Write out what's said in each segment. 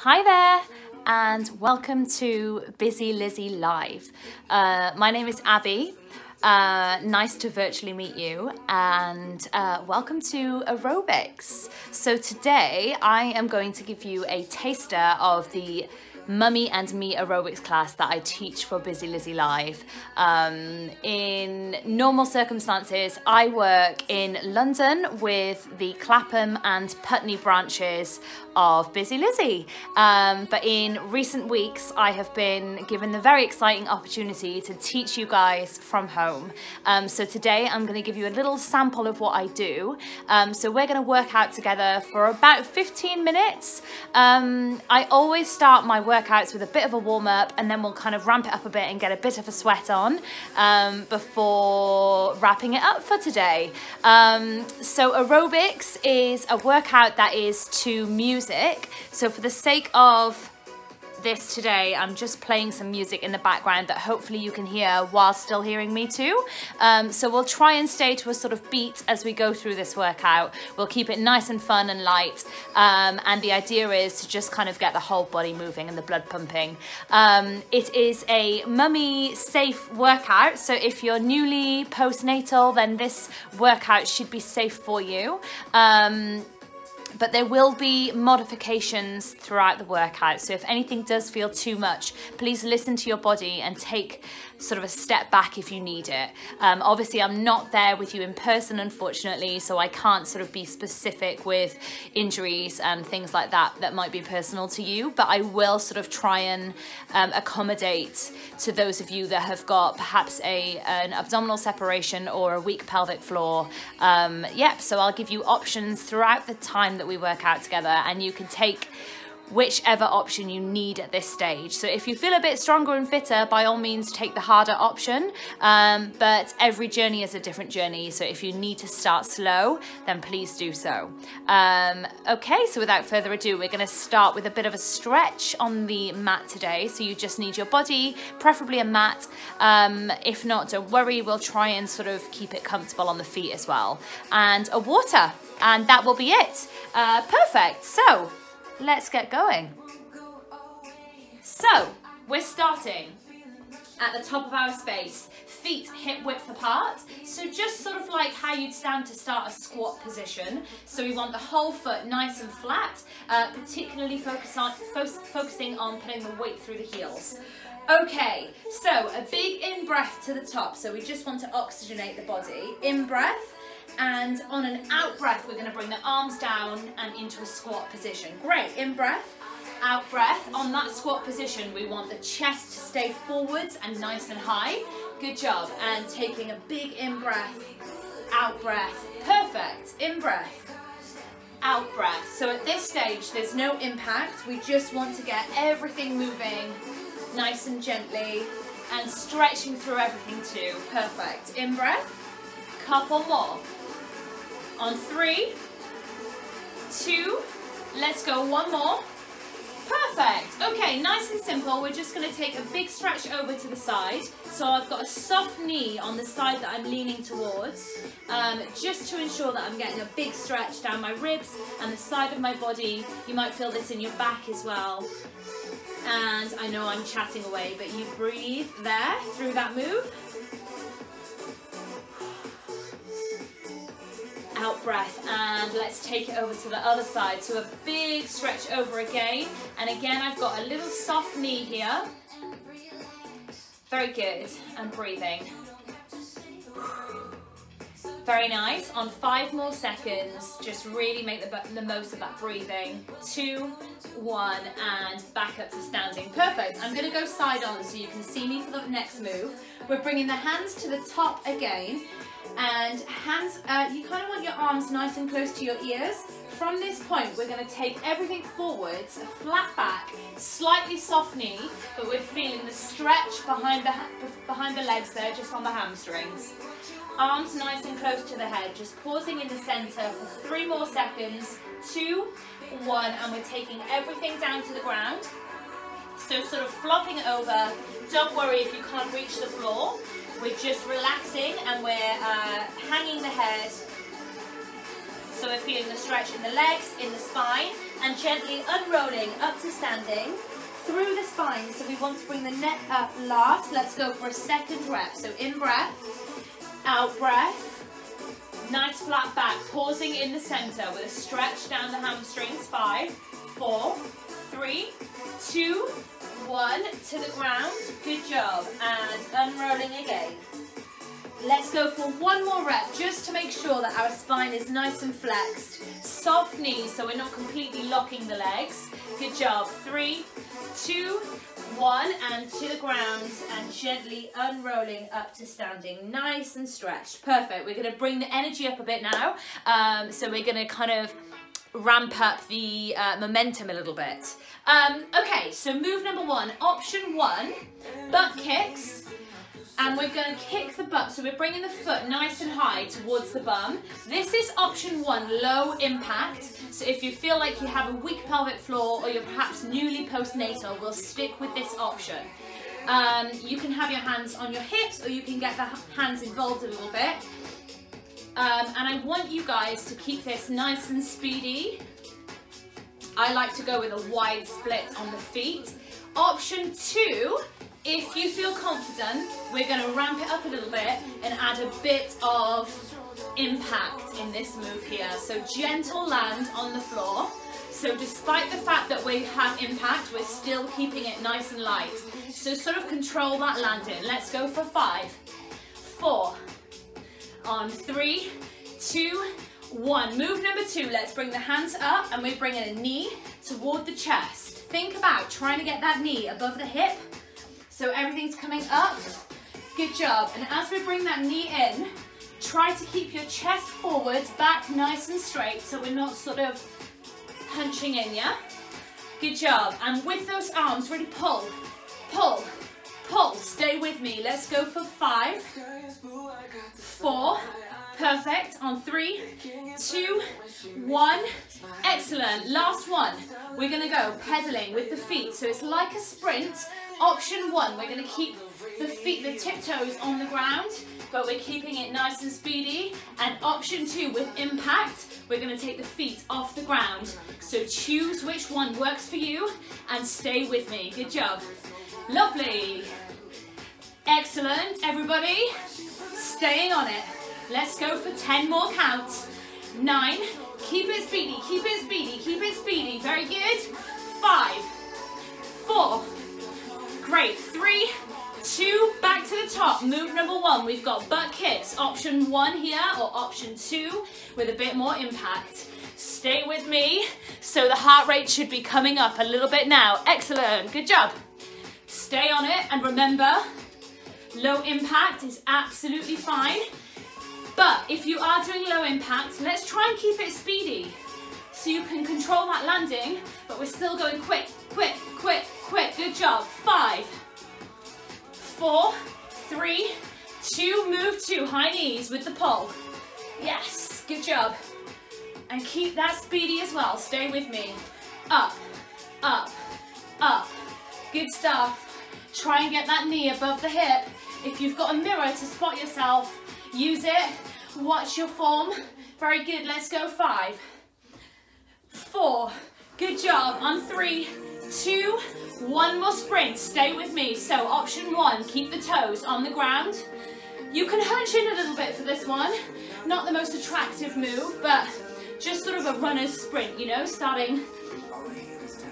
Hi there and welcome to Busylizzy Live. Uh, my name is Abby. Uh, nice to virtually meet you and uh, welcome to aerobics. So today I am going to give you a taster of the Mummy and Me aerobics class that I teach for Busylizzy Live. Um, in normal circumstances, I work in London with the Clapham and Putney branches of Busylizzy. Um, but in recent weeks, I have been given the very exciting opportunity to teach you guys from home. Um, so today I'm going to give you a little sample of what I do. Um, so we're going to work out together for about 15 minutes. Um, I always start my workouts with a bit of a warm up and then we'll kind of ramp it up a bit and get a bit of a sweat on um, before wrapping it up for today. Um, so aerobics is a workout that is to music music. So for the sake of this today, I'm just playing some music in the background that hopefully you can hear while still hearing me too. Um, so we'll try and stay to a sort of beat as we go through this workout. We'll keep it nice and fun and light. Um, and the idea is to just kind of get the whole body moving and the blood pumping. Um, it is a mummy safe workout. So if you're newly postnatal, then this workout should be safe for you. But there will be modifications throughout the workout. So if anything does feel too much, please listen to your body and take sort of a step back if you need it. Um, obviously, I'm not there with you in person, unfortunately, so I can't sort of be specific with injuries and things like that that might be personal to you, but I will sort of try and um, accommodate to those of you that have got perhaps a an abdominal separation or a weak pelvic floor. Um, yep, so I'll give you options throughout the time that we work out together and you can take whichever option you need at this stage. So if you feel a bit stronger and fitter, by all means take the harder option, um, but every journey is a different journey. So if you need to start slow, then please do so. Um, okay, so without further ado, we're gonna start with a bit of a stretch on the mat today. So you just need your body, preferably a mat. Um, if not, don't worry, we'll try and sort of keep it comfortable on the feet as well. And a water, and that will be it. Uh, perfect, so let's get going. So, we're starting at the top of our space, feet hip width apart. So just sort of like how you'd stand to start a squat position. So we want the whole foot nice and flat, uh, particularly focus on, fo focusing on putting the weight through the heels. Okay, so a big in breath to the top. So we just want to oxygenate the body. In breath, and on an out breath, we're gonna bring the arms down and into a squat position. Great, in breath, out breath. On that squat position, we want the chest to stay forwards and nice and high. Good job. And taking a big in breath, out breath. Perfect, in breath, out breath. So at this stage, there's no impact. We just want to get everything moving nice and gently and stretching through everything too. Perfect. In breath, couple more. On three, two, let's go one more. Perfect. Okay, nice and simple. We're just going to take a big stretch over to the side. So I've got a soft knee on the side that I'm leaning towards, um, just to ensure that I'm getting a big stretch down my ribs and the side of my body. You might feel this in your back as well. And I know I'm chatting away, but you breathe there through that move. Out breath and let's take it over to the other side. So a big stretch over again. And again, I've got a little soft knee here. Very good. And breathing. Very nice. On five more seconds, just really make the, the most of that breathing. Two, one, and back up to standing. Perfect. I'm going to go side on so you can see me for the next move. We're bringing the hands to the top again and hands, uh, you kind of want your arms nice and close to your ears. From this point, we're going to take everything forwards, flat back, slightly soft knee, but we're feeling the stretch behind the, behind the legs there, just on the hamstrings. Arms nice and close to the head, just pausing in the center for three more seconds. Two, one, and we're taking everything down to the ground. So sort of flopping over. Don't worry if you can't reach the floor. We're just relaxing and we're uh, hanging the head So we're feeling the stretch in the legs, in the spine, and gently unrolling up to standing through the spine. So we want to bring the neck up last. Let's go for a second rep. So in breath, out breath. Nice flat back, pausing in the center with a stretch down the hamstrings. Five, four, three, two, one, to the ground. Good job. And unrolling again. Let's go for one more rep just to make sure that our spine is nice and flexed. Soft knees so we're not completely locking the legs. Good job. Three, two, one, and to the ground and gently unrolling up to standing. Nice and stretched. Perfect. We're going to bring the energy up a bit now. Um, so we're going to kind of ramp up the uh, momentum a little bit. Um, okay, so move number one. Option one, butt kicks and we're going to kick the butt. So we're bringing the foot nice and high towards the bum. This is option one, low impact. So if you feel like you have a weak pelvic floor or you're perhaps newly postnatal, we'll stick with this option. Um, you can have your hands on your hips or you can get the hands involved a little bit. Um, and I want you guys to keep this nice and speedy. I like to go with a wide split on the feet. Option two if you feel confident, we're going to ramp it up a little bit and add a bit of impact in this move here. So gentle land on the floor. So despite the fact that we have impact, we're still keeping it nice and light. So sort of control that landing. Let's go for five, four, on three, two, one. Move number two, let's bring the hands up and we're bringing a knee toward the chest. Think about trying to get that knee above the hip so everything's coming up. Good job. And as we bring that knee in, try to keep your chest forward, back nice and straight so we're not sort of hunching in, yeah? Good job. And with those arms, really pull, pull, pull. Stay with me. Let's go for five, four, perfect. On three, two, one. Excellent. Last one. We're going to go pedaling with the feet. So it's like a sprint, Option one, we're going to keep the feet, the tiptoes on the ground, but we're keeping it nice and speedy. And option two, with impact, we're going to take the feet off the ground. So choose which one works for you and stay with me. Good job. Lovely. Excellent, everybody. Staying on it. Let's go for 10 more counts. Nine, keep it speedy, keep it speedy, keep it speedy. Very good. Five, four, Great, three, two, back to the top. Move number one, we've got butt kicks. Option one here, or option two, with a bit more impact. Stay with me. So the heart rate should be coming up a little bit now. Excellent, good job. Stay on it, and remember, low impact is absolutely fine. But if you are doing low impact, let's try and keep it speedy. So you can control that landing, but we're still going quick, quick, quick, quick. Good job. Five, four, three, two, move two. High knees with the pull. Yes, good job. And keep that speedy as well. Stay with me. Up, up, up. Good stuff. Try and get that knee above the hip. If you've got a mirror to spot yourself, use it. Watch your form. Very good. Let's go. Five, four. Good job. On three, two, one more sprint. Stay with me. So option one, keep the toes on the ground. You can hunch in a little bit for this one. Not the most attractive move, but just sort of a runner's sprint, you know, starting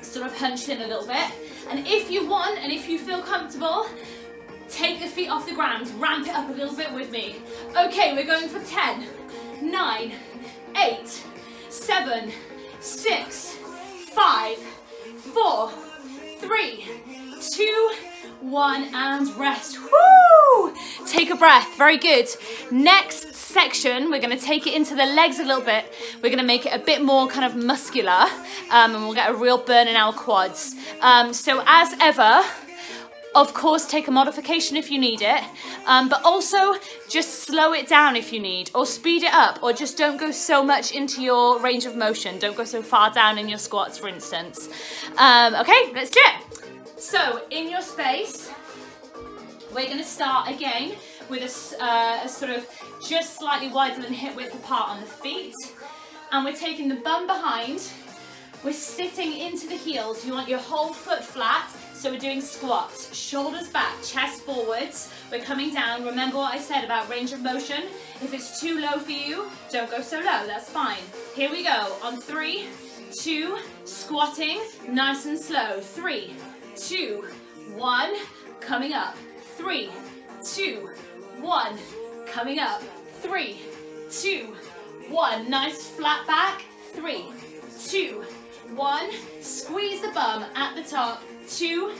sort of hunched in a little bit. And if you want, and if you feel comfortable, take the feet off the ground, ramp it up a little bit with me. Okay, we're going for 10, 9, 8, 7, 6, 5, four, three, two, one, and rest. Woo! Take a breath, very good. Next section, we're gonna take it into the legs a little bit. We're gonna make it a bit more kind of muscular, um, and we'll get a real burn in our quads. Um, so as ever, of course, take a modification if you need it, um, but also just slow it down if you need, or speed it up, or just don't go so much into your range of motion. Don't go so far down in your squats, for instance. Um, okay, let's do it. So, in your space, we're gonna start again with a, uh, a sort of just slightly wider than hip width apart on the feet. and we're taking the bum behind. We're sitting into the heels. You want your whole foot flat. So we're doing squats, shoulders back, chest forwards. We're coming down. Remember what I said about range of motion? If it's too low for you, don't go so low, that's fine. Here we go, on three, two, squatting, nice and slow. Three, two, one, coming up. Three, two, one, coming up. Three, two, one. Nice flat back. Three, two, one. Squeeze the bum at the top. Two,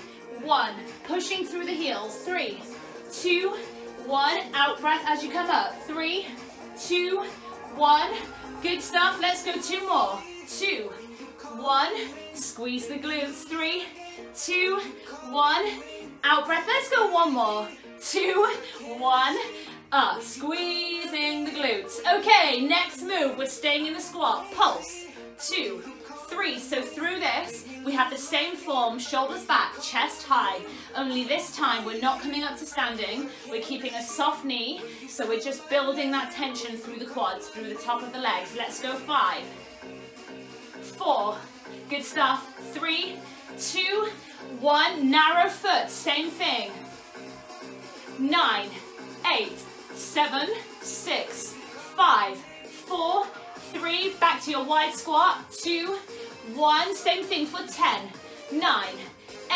one. Pushing through the heels. Three, two, one. Out breath as you come up. Three, two, one. Good stuff. Let's go two more. Two, one. Squeeze the glutes. Three, two, one. Out breath. Let's go one more. Two, one. Up. Squeezing the glutes. Okay, next move. We're staying in the squat. Pulse. Two, three. So through this, we have the same form, shoulders back, chest high. Only this time, we're not coming up to standing. We're keeping a soft knee. So we're just building that tension through the quads, through the top of the legs. Let's go five, four, good stuff. Three, two, one, narrow foot, same thing. Nine, eight, seven, six, five, four, three, back to your wide squat, two, one, same thing for 10, nine,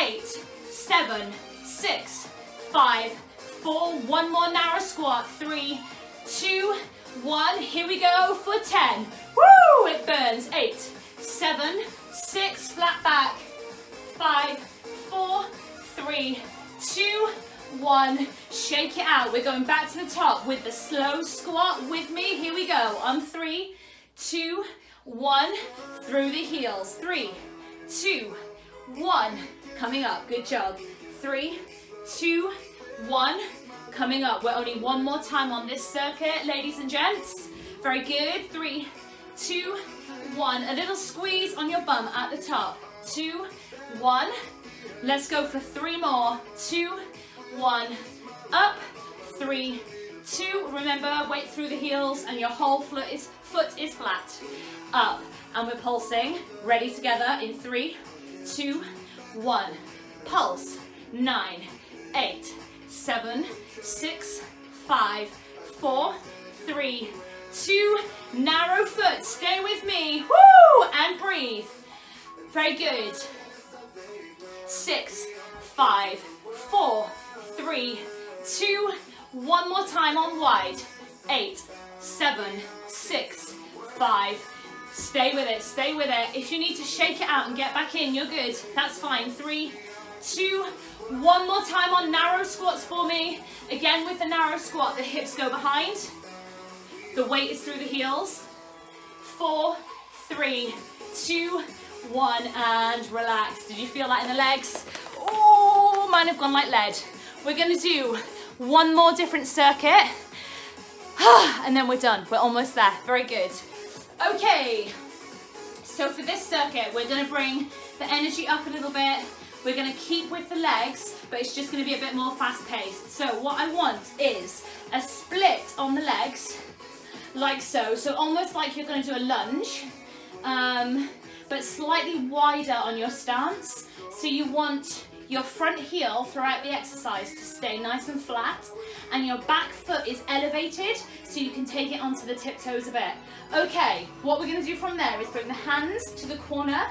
eight, seven, six, five, four, one more narrow squat, three, two, one, here we go for 10, woo, it burns, eight, seven, six, flat back, five, four, three, two, one, shake it out. We're going back to the top with the slow squat with me. Here we go. On three, two, one, through the heels. Three, two, one, coming up. Good job. Three, two, one, coming up. We're only one more time on this circuit, ladies and gents. Very good. Three, two, one. A little squeeze on your bum at the top. Two, one. Let's go for three more. Two, one, up, three, two. Remember, weight through the heels and your whole foot is, foot is flat. Up, and we're pulsing. Ready together in three, two, one. Pulse, nine, eight, seven, six, five, four, three, two. Narrow foot, stay with me. Woo! And breathe. Very good. Six, five, four, three, two, one more time on wide. Eight, seven, six, five. Stay with it, stay with it. If you need to shake it out and get back in, you're good. That's fine. Three, two, one more time on narrow squats for me. Again with the narrow squat, the hips go behind. The weight is through the heels. Four, three, two, one, and relax. Did you feel that in the legs? Oh, mine have gone like lead. We're gonna do one more different circuit and then we're done. We're almost there. Very good. Okay, so for this circuit, we're gonna bring the energy up a little bit. We're gonna keep with the legs, but it's just gonna be a bit more fast paced. So what I want is a split on the legs, like so. So almost like you're gonna do a lunge, um, but slightly wider on your stance. So you want your front heel throughout the exercise to stay nice and flat and your back foot is elevated so you can take it onto the tiptoes a bit. Okay, what we're gonna do from there is bring the hands to the corner.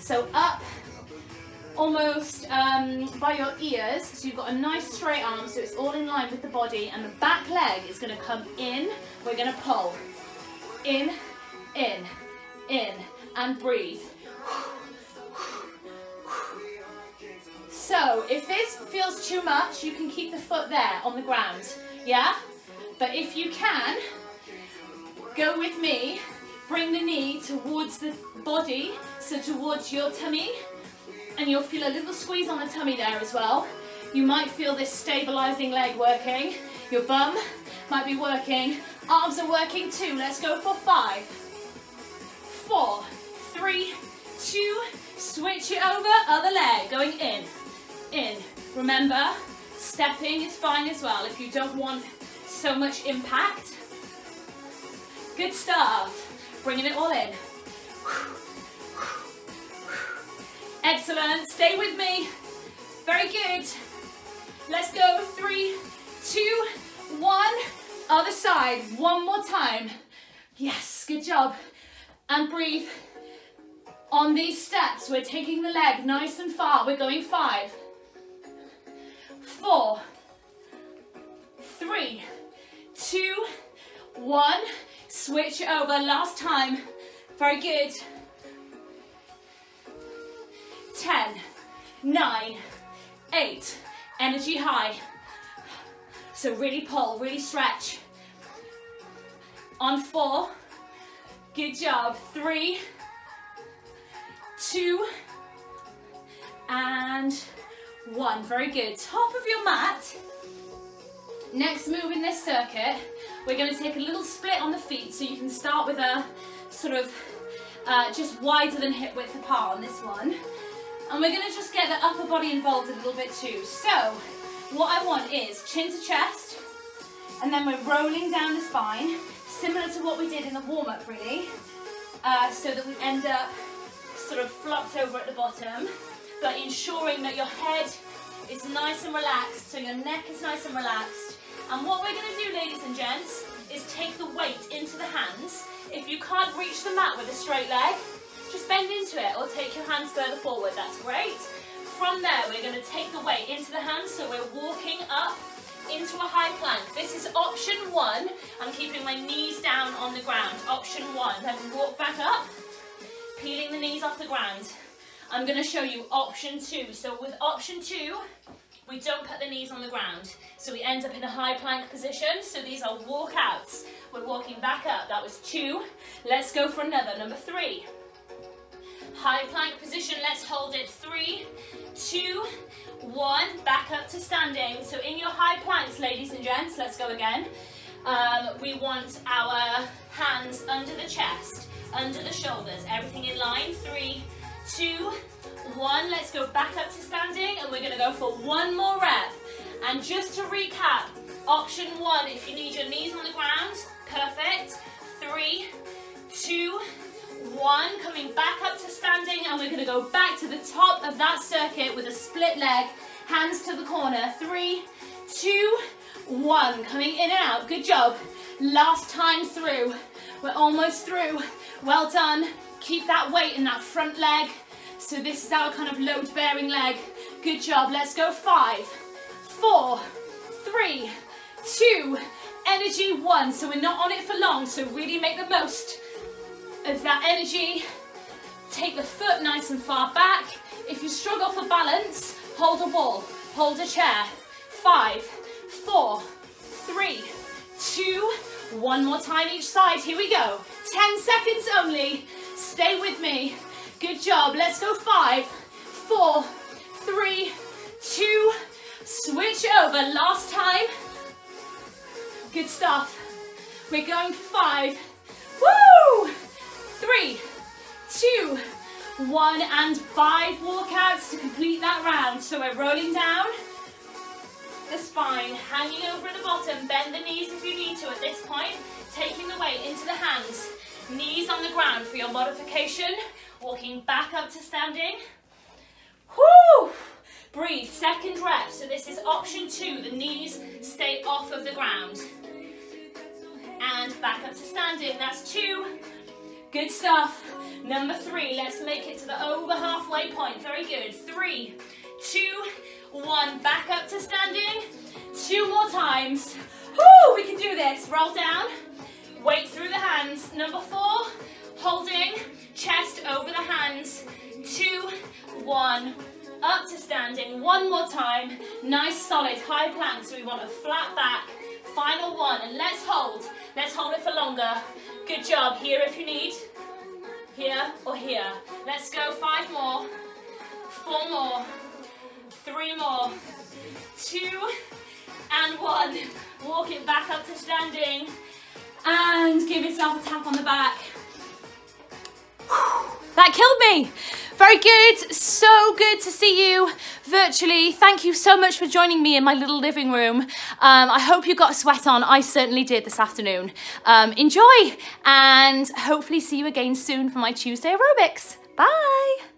So up, almost um, by your ears, so you've got a nice straight arm, so it's all in line with the body, and the back leg is gonna come in, we're gonna pull. In, in, in, and breathe. So if this feels too much, you can keep the foot there on the ground, yeah? But if you can, go with me, bring the knee towards the body, so towards your tummy, and you'll feel a little squeeze on the tummy there as well. You might feel this stabilizing leg working. Your bum might be working. Arms are working too. Let's go for five, four, three, two, switch it over, other leg, going in, in. Remember, stepping is fine as well if you don't want so much impact. Good stuff. bringing it all in. Excellent, stay with me. Very good. Let's go, three, two, one. Other side, one more time. Yes, good job. And breathe. On these steps, we're taking the leg nice and far. We're going five, four, three, two, one. Switch over, last time. Very good. 10, 9, 8, energy high. So really pull, really stretch. On four, good job. Three, two, and one. Very good. Top of your mat. Next move in this circuit, we're going to take a little split on the feet so you can start with a sort of uh, just wider than hip width apart on this one. And we're going to just get the upper body involved a little bit too. So what I want is chin to chest, and then we're rolling down the spine, similar to what we did in the warm-up really, uh, so that we end up sort of flopped over at the bottom, but ensuring that your head is nice and relaxed, so your neck is nice and relaxed. And what we're going to do, ladies and gents, is take the weight into the hands. If you can't reach the mat with a straight leg, just bend into it or take your hands further forward, that's great. From there, we're gonna take the weight into the hands, so we're walking up into a high plank. This is option one. I'm keeping my knees down on the ground. Option one, then walk back up, peeling the knees off the ground. I'm gonna show you option two. So with option two, we don't put the knees on the ground. So we end up in a high plank position. So these are walkouts. We're walking back up. That was two. Let's go for another, number three. High plank position, let's hold it. Three, two, one. Back up to standing. So in your high planks, ladies and gents, let's go again. Um, we want our hands under the chest, under the shoulders, everything in line. Three, two, one. Let's go back up to standing and we're gonna go for one more rep. And just to recap, option one, if you need your knees on the ground, perfect. Three, two, one, coming back up to standing, and we're gonna go back to the top of that circuit with a split leg, hands to the corner. Three, two, one, coming in and out, good job. Last time through, we're almost through. Well done, keep that weight in that front leg. So this is our kind of load bearing leg. Good job, let's go five, four, three, two, energy one. So we're not on it for long, so really make the most of that energy. Take the foot nice and far back. If you struggle for balance, hold a wall, hold a chair. Five, four, three, two, one more time each side. Here we go. 10 seconds only. Stay with me. Good job. Let's go. Five, four, three, two, switch over. Last time. Good stuff. We're going five. Woo! three, two, one, and five walkouts to complete that round. So we're rolling down the spine, hanging over at the bottom, bend the knees if you need to at this point, taking the weight into the hands, knees on the ground for your modification, walking back up to standing. Whoo! Breathe, second rep. So this is option two, the knees stay off of the ground. And back up to standing, that's two, Good stuff. Number three, let's make it to the over halfway point. Very good. Three, two, one. Back up to standing. Two more times. Woo, we can do this. Roll down. Weight through the hands. Number four, holding chest over the hands. Two, one. Up to standing. One more time. Nice solid high plank. So we want a flat back. Final one. And let's hold. Let's hold it for longer. Good job. Here if you need. Here or here. Let's go. Five more. Four more. Three more. Two and one. Walk it back up to standing. And give yourself a tap on the back. That killed me. Very good. So good to see you virtually. Thank you so much for joining me in my little living room. Um, I hope you got a sweat on. I certainly did this afternoon. Um, enjoy and hopefully see you again soon for my Tuesday aerobics. Bye.